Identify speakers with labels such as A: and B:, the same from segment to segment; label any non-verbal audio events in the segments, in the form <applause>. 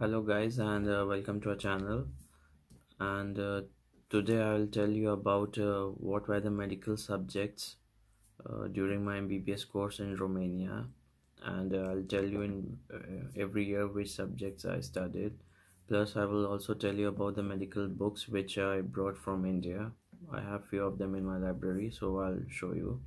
A: hello guys and uh, welcome to our channel. And uh, today I will tell you about uh, what were the medical subjects uh, during my MBBS course in Romania. And uh, I'll tell you in uh, every year which subjects I studied. Plus I will also tell you about the medical books which I brought from India. I have few of them in my library so I'll show you.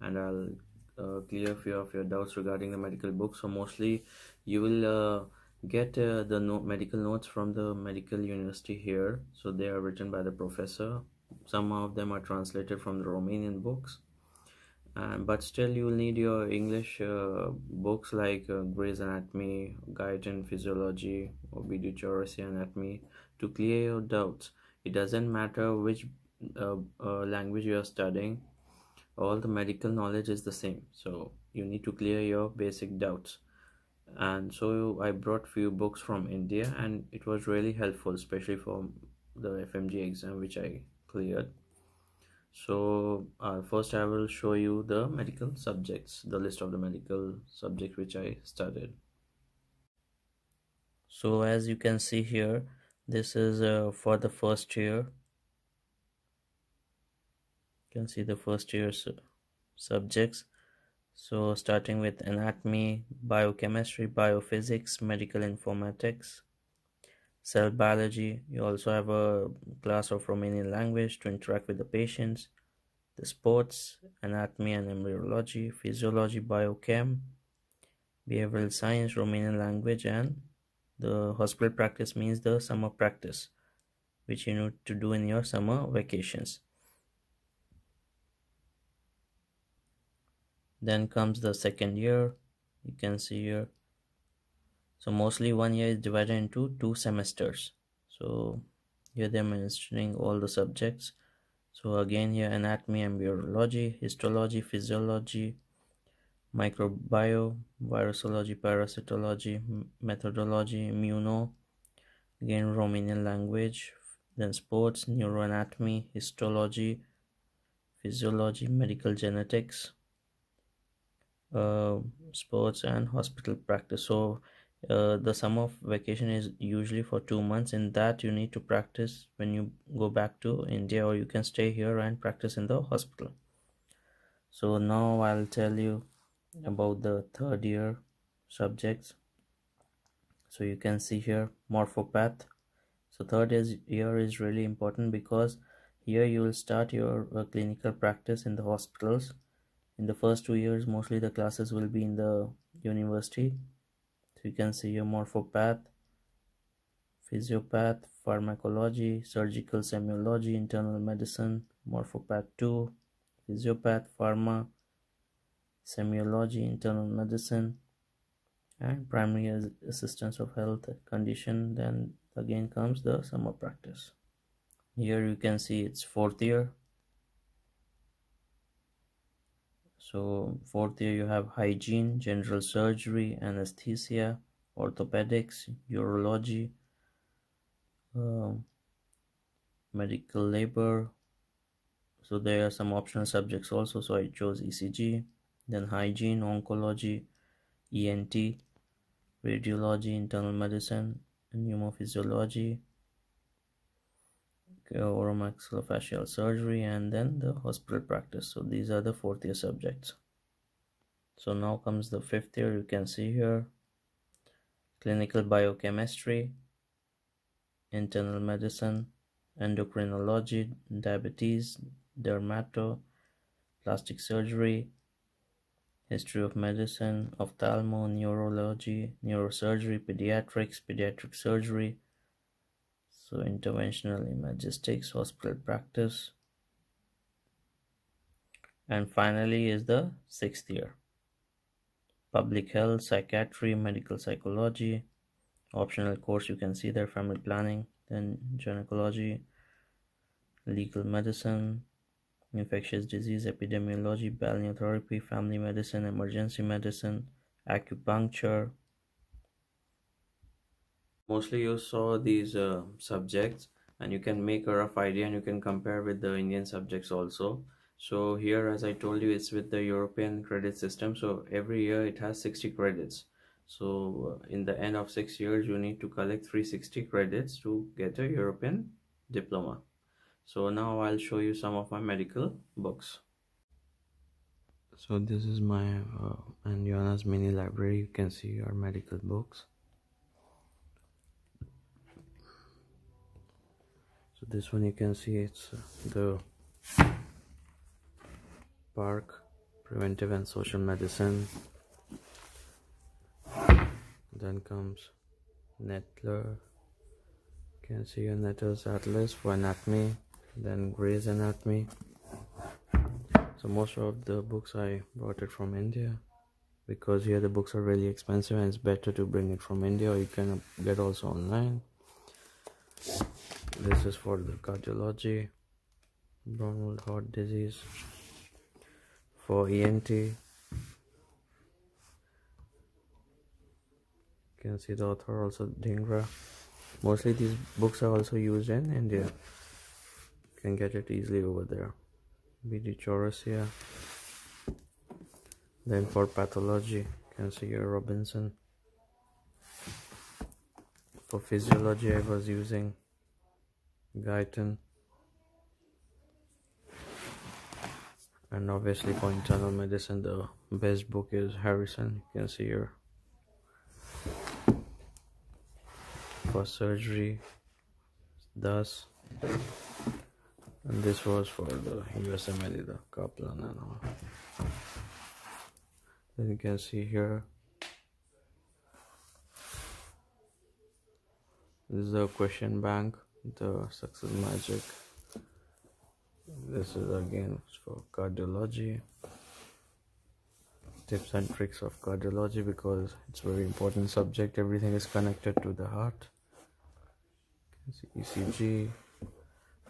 A: And I'll clear a few of your doubts regarding the medical books. So mostly you will get uh, the medical notes from the medical university here. So they are written by the professor. Some of them are translated from the romanian books. But still you will need your english uh, books like uh, gray's anatomy in physiology or obstetrics anatomy to clear your doubts. It doesn't matter which uh, language you are studying. All the medical knowledge is the same. So you need to clear your basic doubts and so i brought few books from india and it was really helpful especially for the fmg exam which i cleared. So uh, first i will show you the medical subjects the list of the medical subjects which i studied. So as you can see here this is uh, for the first year. You can see the first year subjects so starting with anatomy biochemistry biophysics medical informatics cell biology. You also have a class of romanian language to interact with the patients the sports anatomy and embryology physiology biochem behavioral science romanian language and the hospital practice means the summer practice which you need to do in your summer vacations then comes the second year. You can see here. So mostly one year is divided into two semesters. So here they're mentioning all the subjects. So again here anatomy and virology histology physiology microbiome virusology parasitology methodology immuno again romanian language then sports neuroanatomy histology physiology medical genetics uh, sports and hospital practice. So uh, the summer vacation is usually for two months. In that you need to practice when you go back to india or you can stay here and practice in the hospital. So now i'll tell you about the third year subjects. So you can see here morphopath. So third year is really important because here you will start your uh, clinical practice in the hospitals in the first two years mostly the classes will be in the university. So you can see your morphopath physiopath pharmacology surgical semiology internal medicine morphopath 2 physiopath pharma semiology internal medicine and primary assistance of health condition. Then again comes the summer practice. Here you can see it's fourth year so fourth year you have hygiene general surgery anesthesia orthopedics urology uh, medical labor. So there are some optional subjects also. So i chose ecg then hygiene oncology ent radiology internal medicine pneumophysiology Uh, oromaxillofacial surgery and then the hospital practice. So these are the fourth year subjects. So now comes the fifth year. You can see here clinical biochemistry internal medicine endocrinology diabetes dermato plastic surgery history of medicine ophthalmo neurology neurosurgery pediatrics pediatric surgery so interventional imagistics hospital practice. And finally is the sixth year. Public health psychiatry medical psychology. Optional course you can see there family planning then gynecology legal medicine infectious disease epidemiology balneotherapy family medicine emergency medicine acupuncture mostly you saw these uh, subjects and you can make a rough idea and you can compare with the Indian subjects also. So here as I told you it's with the European credit system. So every year it has 60 credits. So uh, in the end of six years you need to collect 360 credits to get a european diploma. So now i'll show you some of my medical books. So this is my uh, and Ioana's mini library. You can see our medical books so this one you can see it's uh, the Park preventive and social medicine. Then comes Netter. You can see a Netter's Atlas for anatomy then Gray's Anatomy. So most of the books I brought it from India because here the books are really expensive and it's better to bring it from India or you can get also online this is for the cardiology Braunwald heart disease for ENT you can see the author also Dhingra mostly these books are also used in India. You can get it easily over there. BD Chaurasia then for pathology you can see here Robbins. For physiology I was using Guyton and obviously for internal medicine the best book is Harrison. You can see here for surgery Das. And this was for the USMLE the Kaplan and all. Then you can see here this is a question bank the success magic. This is again for cardiology. Tips and tricks of cardiology because it's a very important subject. Everything is connected to the heart. ECG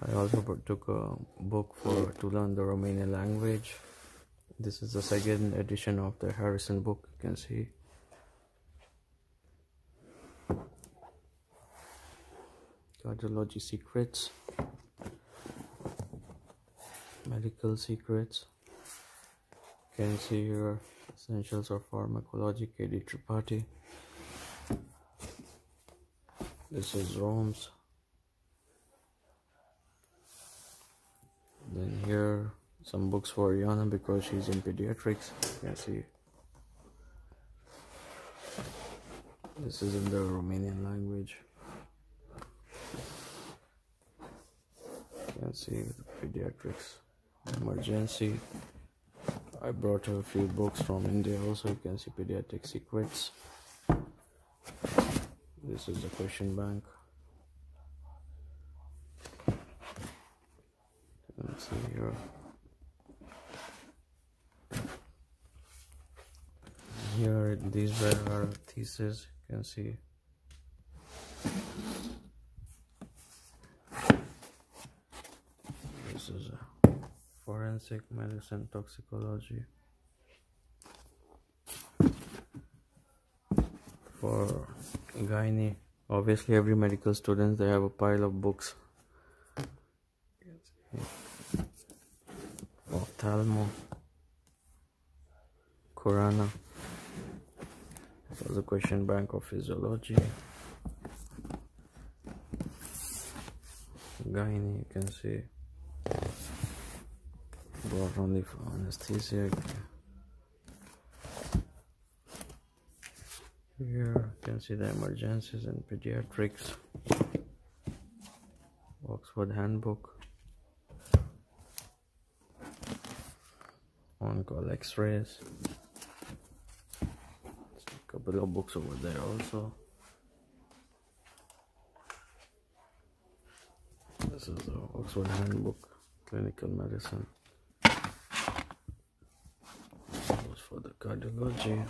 A: I also took a book for to learn the Romanian language. This is the second edition of the Harrison book you can see cardiology secrets. Medical secrets. You can see here essentials of pharmacology KD Tripathi this is Rome's. Then here some books for Yana because she's in pediatrics. You can see. This is in the Romanian language the pediatrics emergency. I brought a few books from India also. You can see pediatric secrets. This is the question bank. Let's see here. Here these were our thesis. You can see is forensic medicine toxicology for gynae. Obviously every medical student they have a pile of books. Ophthalmo Khurana. Was a question bank of physiology. Gynae you can see brought only for anesthesia here you can see the emergencies and pediatrics. Oxford handbook. On call x-rays. A couple of books over there also. This is the oxford handbook clinical medicine for the cardiology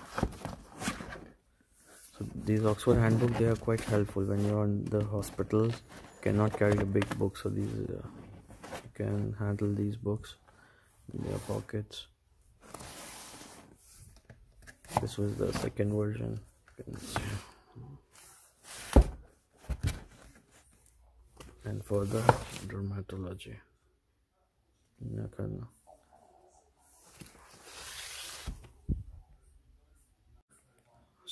A: so these oxford handbook they are quite helpful. When you're in the hospitals cannot carry a big book so these uh, you can handle these books in their pockets. This was the second version. And for the dermatology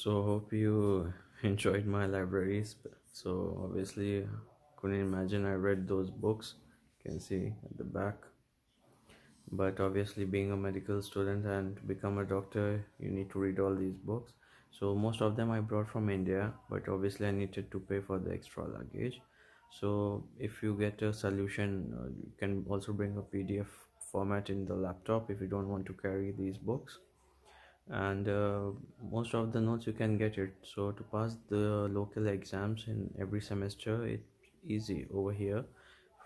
A: so hope you <laughs> enjoyed my libraries. So obviously couldn't imagine i read those books. You can see at the back. But obviously being a medical student and to become a doctor you need to read all these books. So most of them i brought from india but obviously i needed to pay for the extra luggage. So if you get a solution uh, you can also bring a pdf format in the laptop if you don't want to carry these books and uh, most of the notes you can get it. So to pass the local exams in every semester it's easy over here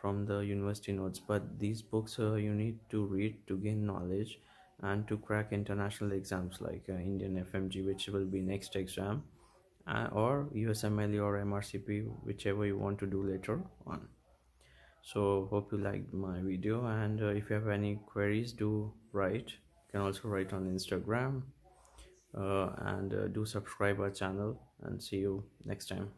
A: from the university notes. But these books uh, you need to read to gain knowledge and to crack international exams like uh, indian fmg which will be next exam uh, or usmle or mrcp whichever you want to do later on. So hope you liked my video. And uh, if you have any queries do write you can also write on instagram uh, and uh, do subscribe our channel and see you next time